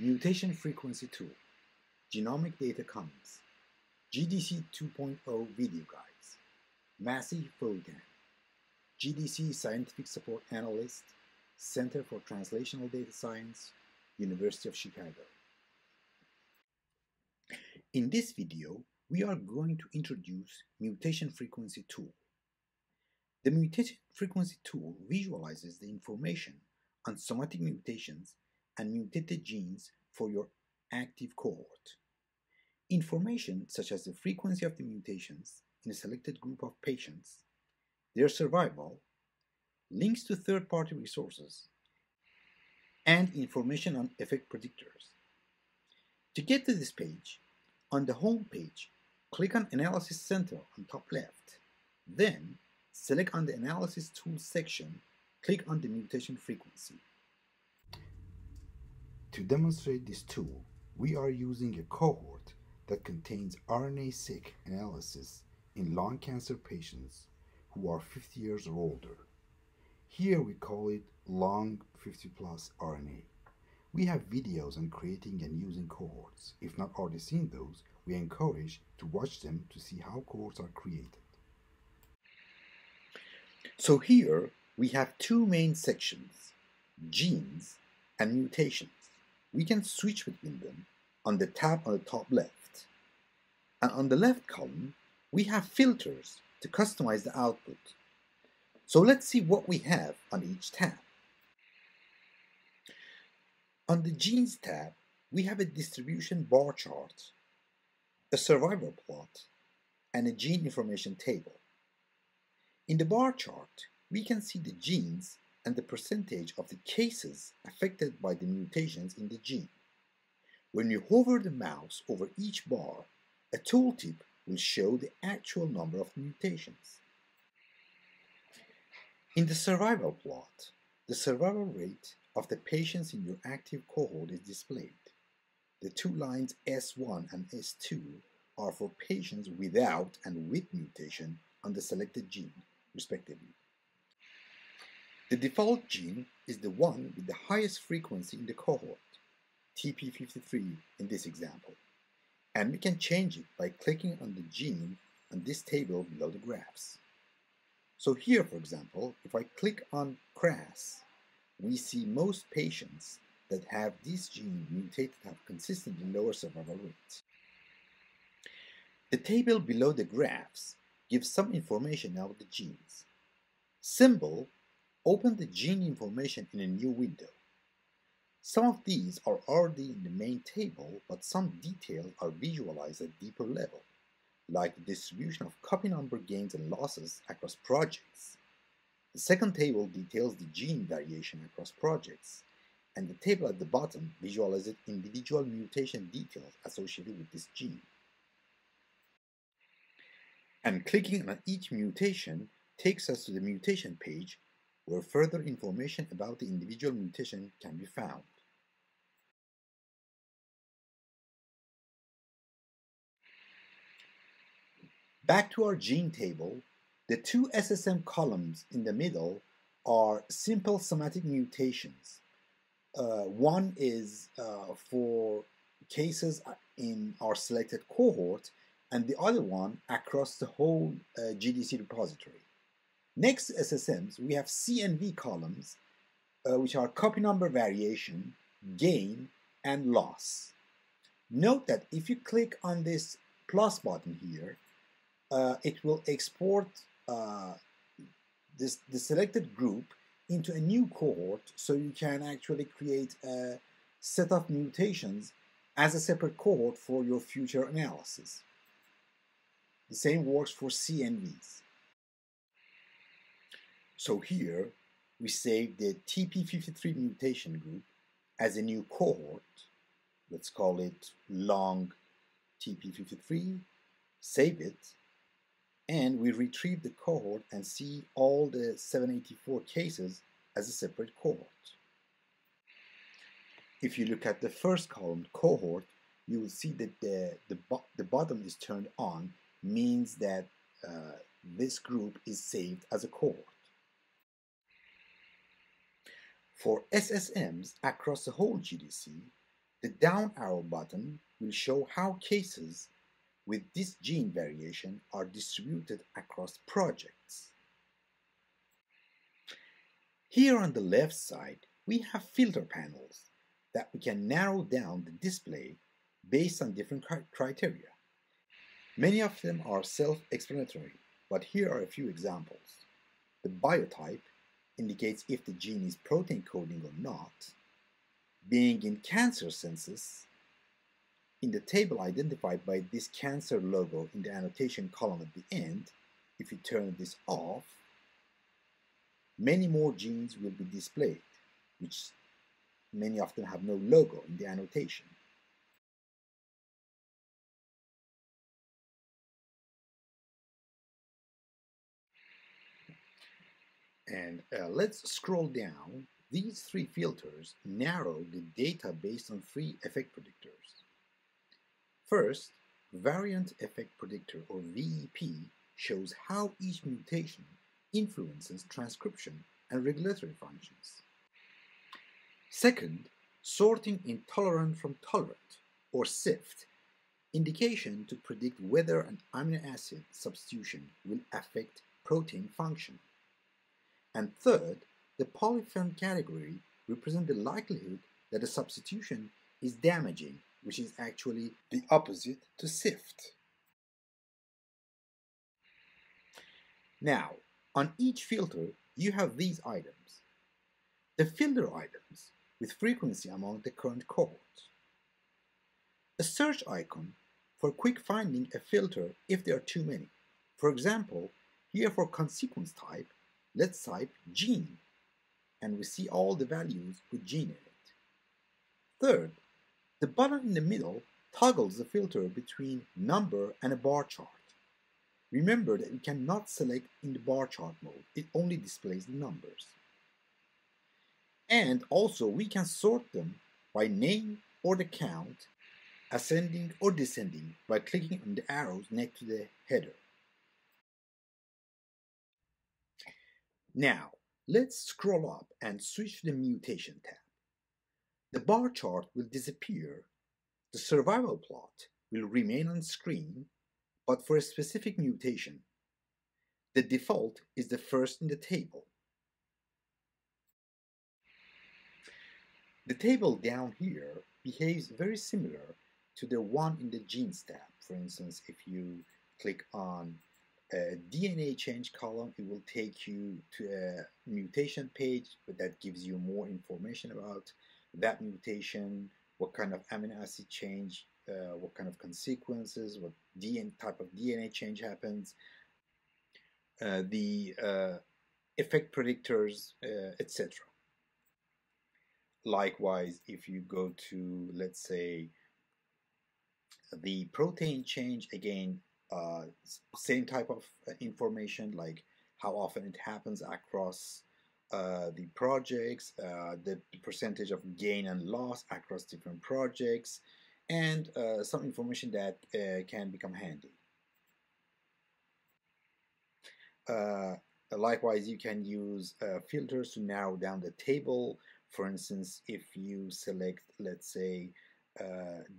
Mutation Frequency Tool, Genomic Data Commons, GDC 2.0 Video Guides, Massey Fogan, GDC Scientific Support Analyst, Center for Translational Data Science, University of Chicago. In this video, we are going to introduce Mutation Frequency Tool. The Mutation Frequency Tool visualizes the information on somatic mutations and mutated genes for your active cohort. Information such as the frequency of the mutations in a selected group of patients, their survival, links to third-party resources, and information on effect predictors. To get to this page, on the home page, click on Analysis Center on top left. Then, select on the Analysis Tools section, click on the mutation frequency. To demonstrate this tool, we are using a cohort that contains RNA-seq analysis in lung cancer patients who are 50 years or older. Here we call it long 50 plus RNA. We have videos on creating and using cohorts. If not already seen those, we encourage to watch them to see how cohorts are created. So here we have two main sections, genes and mutations. We can switch between them on the tab on the top left. And on the left column, we have filters to customize the output. So let's see what we have on each tab. On the Genes tab, we have a distribution bar chart, a survival plot, and a gene information table. In the bar chart, we can see the genes and the percentage of the cases affected by the mutations in the gene. When you hover the mouse over each bar, a tooltip will show the actual number of mutations. In the survival plot, the survival rate of the patients in your active cohort is displayed. The two lines S1 and S2 are for patients without and with mutation on the selected gene, respectively. The default gene is the one with the highest frequency in the cohort, TP53 in this example, and we can change it by clicking on the gene on this table below the graphs. So here, for example, if I click on KRAS, we see most patients that have this gene mutated have consistently lower survival rates. The table below the graphs gives some information about the genes. Symbol open the gene information in a new window. Some of these are already in the main table, but some details are visualized at deeper level, like the distribution of copy number gains and losses across projects, the second table details the gene variation across projects, and the table at the bottom visualizes individual mutation details associated with this gene. And clicking on each mutation takes us to the mutation page where further information about the individual mutation can be found. Back to our gene table, the two SSM columns in the middle are simple somatic mutations. Uh, one is uh, for cases in our selected cohort, and the other one across the whole uh, GDC repository. Next SSMs, we have CNV columns, uh, which are copy number variation, gain, and loss. Note that if you click on this plus button here, uh, it will export uh, this the selected group into a new cohort so you can actually create a set of mutations as a separate cohort for your future analysis. The same works for CNVs. So here we save the TP53 mutation group as a new cohort. Let's call it long TP53, save it, and we retrieve the cohort and see all the 784 cases as a separate cohort. If you look at the first column, cohort, you will see that the, the, the bottom is turned on, means that uh, this group is saved as a cohort. For SSMs across the whole GDC, The down arrow button will show how cases with this gene variation are distributed across projects. Here on the left side, we have filter panels that we can narrow down the display based on different criteria. Many of them are self-explanatory, but here are a few examples. The biotype indicates if the gene is protein coding or not. Being in cancer census, in the table identified by this cancer logo in the annotation column at the end, if you turn this off, many more genes will be displayed, which many of them have no logo in the annotation. And uh, let's scroll down. These three filters narrow the data based on three effect predictors. First, Variant Effect Predictor or VEP shows how each mutation influences transcription and regulatory functions. Second, sorting intolerant from tolerant or SIFT indication to predict whether an amino acid substitution will affect protein function. And third, the polyphen category represents the likelihood that a substitution is damaging, which is actually the opposite to SIFT. Now, on each filter, you have these items. The filter items with frequency among the current cohorts. A search icon for quick finding a filter if there are too many. For example, here for consequence type, let's type gene, and we see all the values with gene in it. Third, the button in the middle toggles the filter between number and a bar chart. Remember that we cannot select in the bar chart mode, it only displays the numbers. And also we can sort them by name or the count, ascending or descending by clicking on the arrows next to the header. Now, let's scroll up and switch the mutation tab. The bar chart will disappear. The survival plot will remain on screen, but for a specific mutation. The default is the first in the table. The table down here behaves very similar to the one in the genes tab. For instance, if you click on DNA change column, it will take you to a mutation page that gives you more information about that mutation, what kind of amino acid change, uh, what kind of consequences, what DNA type of DNA change happens, uh, the uh, effect predictors, uh, etc. Likewise, if you go to, let's say, the protein change, again, uh, same type of uh, information, like how often it happens across uh, the projects, uh, the percentage of gain and loss across different projects, and uh, some information that uh, can become handy. likewise, you can use filters to narrow down the table for instance, if you select, let's say,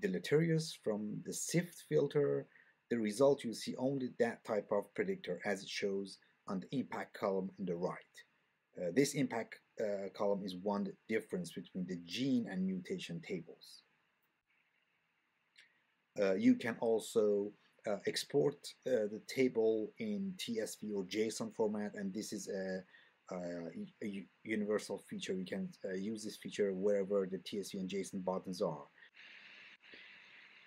deleterious from the SIFT filter, the result you see only that type of predictor as it shows on the impact column in the right. Uh, this impact uh, column is one difference between the gene and mutation tables. Uh, you can also uh, export uh, the table in TSV or JSON format and this is a uh, a universal feature. You can use this feature wherever the TSV and JSON buttons are.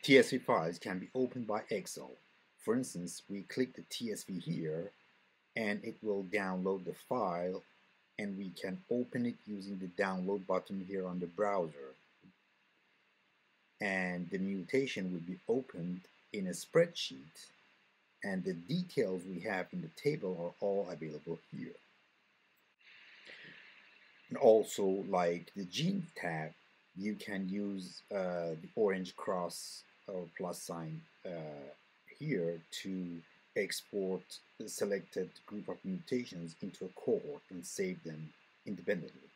TSV files can be opened by Excel. For instance, we click the TSV here and it will download the file and we can open it using the download button here on the browser. And the mutation will be opened in a spreadsheet and the details we have in the table are all available here. And also, like the gene tab, you can use uh, the orange cross or plus sign uh, here to export selected group of mutations into a cohort and save them independently.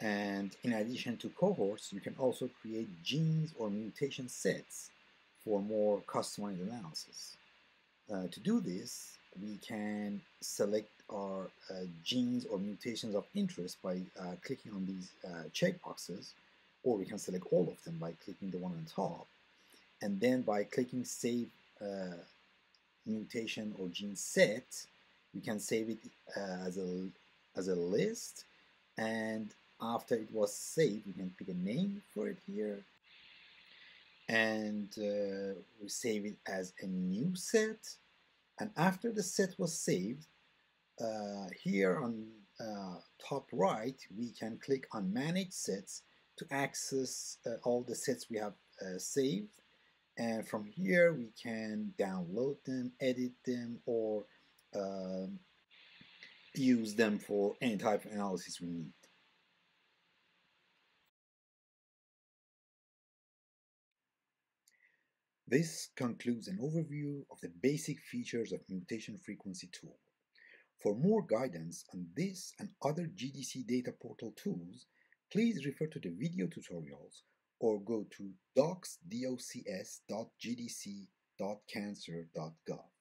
And in addition to cohorts, you can also create genes or mutation sets for more customized analysis. Uh, to do this, we can select our uh, genes or mutations of interest by uh, clicking on these uh, checkboxes, or we can select all of them by clicking the one on top. And then by clicking Save uh, Mutation or Gene Set, we can save it uh, as, a, as a list. And after it was saved, we can pick a name for it here. And uh, we save it as a new set and after the set was saved, uh, here on uh, top right, we can click on Manage Sets to access uh, all the sets we have uh, saved. And from here, we can download them, edit them, or um, use them for any type of analysis we need. This concludes an overview of the basic features of Mutation Frequency Tool. For more guidance on this and other GDC data portal tools, please refer to the video tutorials or go to docs.gdc.cancer.gov.